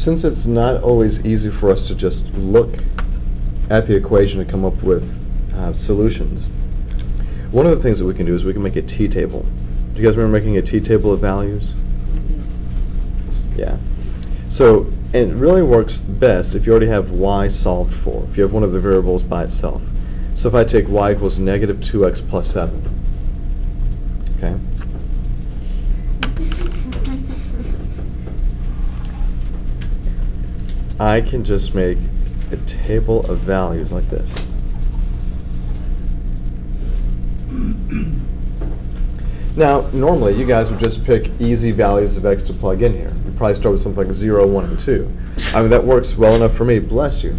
Since it's not always easy for us to just look at the equation and come up with uh, solutions, one of the things that we can do is we can make a t-table. Do you guys remember making a t-table of values? Yeah. So it really works best if you already have y solved for, if you have one of the variables by itself. So if I take y equals negative 2x plus 7, okay? I can just make a table of values like this. Now, normally, you guys would just pick easy values of x to plug in here. You'd probably start with something like 0, 1, and 2. I mean, that works well enough for me. Bless you.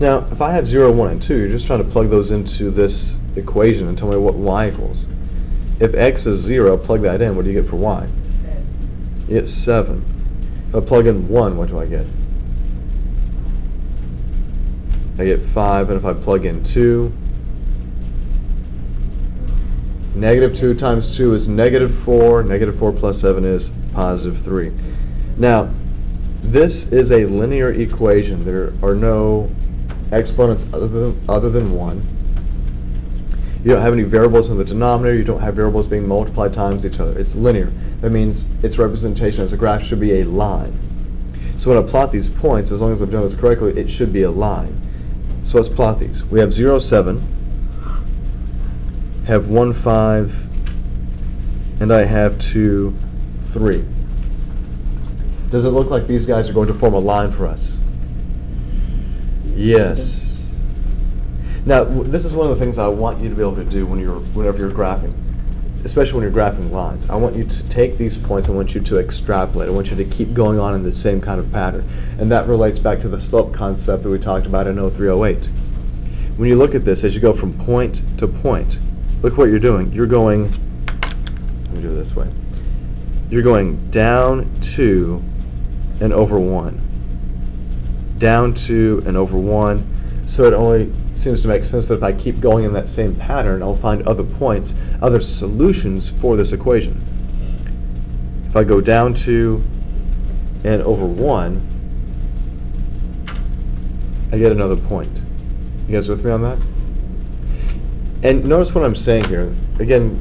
Now, if I have 0, 1, and 2, you're just trying to plug those into this equation and tell me what y equals. If x is 0, plug that in. What do you get for y? You get 7. If I plug in 1, what do I get? I get 5, and if I plug in 2, negative 2 times 2 is negative 4, negative 4 plus 7 is positive 3. Now, this is a linear equation. There are no exponents other than, other than 1. You don't have any variables in the denominator. You don't have variables being multiplied times each other. It's linear. That means its representation as a graph should be a line. So when I plot these points, as long as I've done this correctly, it should be a line. So let's plot these. We have 0, 7, have 1, 5, and I have 2, 3. Does it look like these guys are going to form a line for us? Yes. Now, this is one of the things I want you to be able to do when you're, whenever you're graphing, especially when you're graphing lines. I want you to take these points, I want you to extrapolate, I want you to keep going on in the same kind of pattern. And that relates back to the slope concept that we talked about in 0308. When you look at this, as you go from point to point, look what you're doing. You're going, let me do it this way. You're going down two and over one down two and over one. So it only seems to make sense that if I keep going in that same pattern, I'll find other points, other solutions for this equation. If I go down two and over one, I get another point. You guys with me on that? And notice what I'm saying here. Again,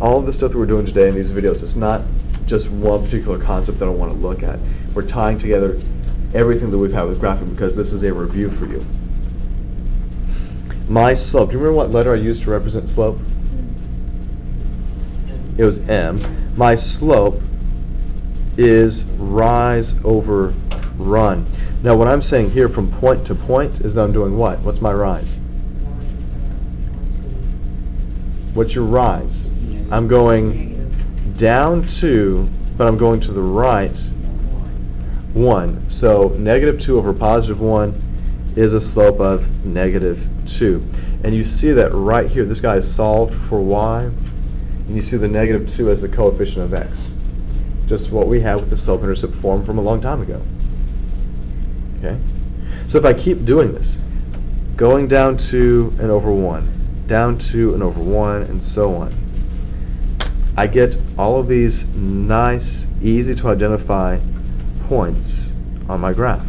all of the stuff that we're doing today in these videos is not just one particular concept that I want to look at. We're tying together everything that we've had with graphing because this is a review for you. My slope, do you remember what letter I used to represent slope? It was M. My slope is rise over run. Now what I'm saying here from point to point is that I'm doing what? What's my rise? What's your rise? I'm going down two, but I'm going to the right 1. So negative 2 over positive 1 is a slope of negative 2. And you see that right here. This guy is solved for y. And you see the negative 2 as the coefficient of x. Just what we had with the slope-intercept form from a long time ago. Okay? So if I keep doing this, going down 2 and over 1, down 2 and over 1, and so on, I get all of these nice, easy to identify points on my graph.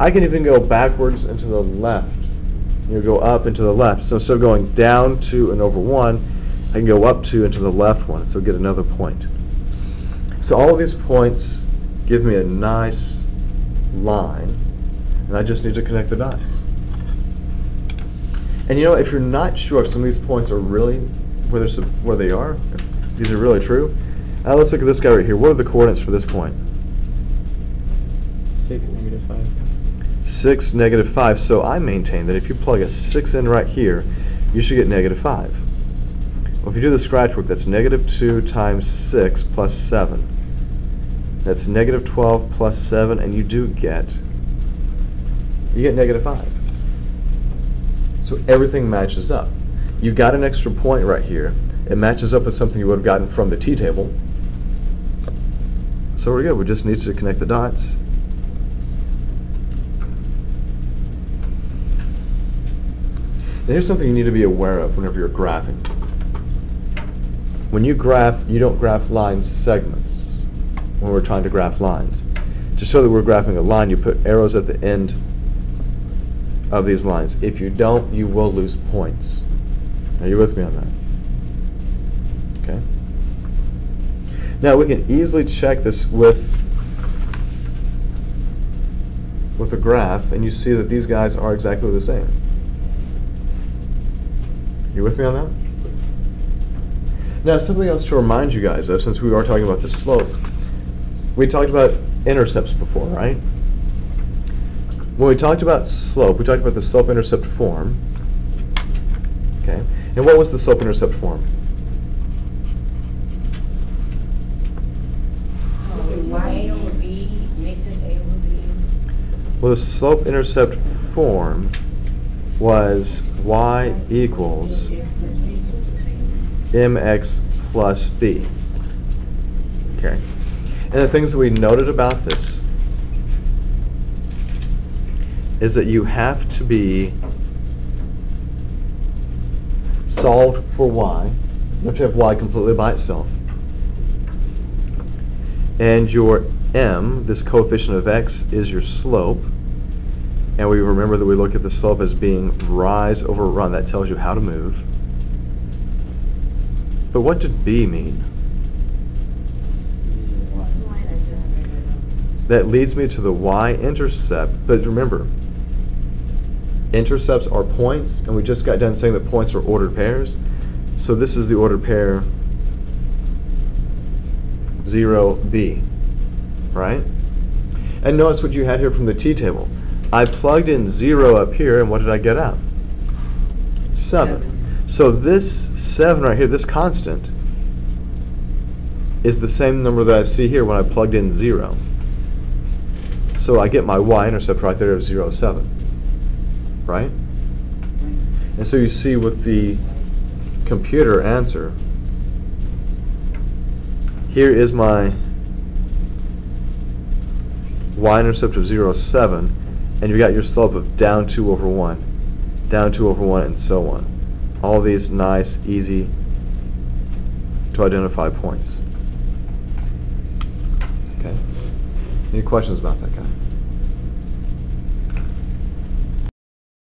I can even go backwards and to the left. You know, go up and to the left. So instead of going down two and over one, I can go up two and to the left one, so get another point. So all of these points give me a nice line, and I just need to connect the dots. And you know, if you're not sure if some of these points are really where, where they are, if these are really true, uh, let's look at this guy right here. What are the coordinates for this point? Six, negative five. 6, negative 5. So I maintain that if you plug a 6 in right here, you should get negative 5. Well, if you do the scratch work, that's negative 2 times 6 plus 7. That's negative 12 plus 7, and you do get, you get negative 5. So everything matches up. You got an extra point right here. It matches up with something you would have gotten from the t-table. So we're good. We just need to connect the dots. Here's something you need to be aware of whenever you're graphing. When you graph, you don't graph line segments when we're trying to graph lines. To show that we're graphing a line, you put arrows at the end of these lines. If you don't, you will lose points. Are you with me on that? Okay. Now we can easily check this with with a graph, and you see that these guys are exactly the same. You with me on that? Now, something else to remind you guys of, since we are talking about the slope. We talked about intercepts before, right? When we talked about slope, we talked about the slope-intercept form. Okay, and what was the slope-intercept form? Y over B, negative A over B. Well, the slope-intercept form was y equals mx plus b. Okay. And the things that we noted about this is that you have to be solved for y. You have to have y completely by itself. And your m, this coefficient of x, is your slope. And we remember that we look at the slope as being rise over run. That tells you how to move. But what did b mean? That leads me to the y-intercept. But remember, intercepts are points, and we just got done saying that points are ordered pairs. So this is the ordered pair 0b, right? And notice what you had here from the t-table. I plugged in 0 up here, and what did I get out? 7. Seven. So this 7 right here, this constant, is the same number that I see here when I plugged in 0. So I get my y-intercept right there of 0, 7. Right? And so you see with the computer answer, here is my y-intercept of 0, 7, and you've got your slope of down 2 over 1, down 2 over 1, and so on. All these nice, easy to identify points. Okay. Any questions about that guy?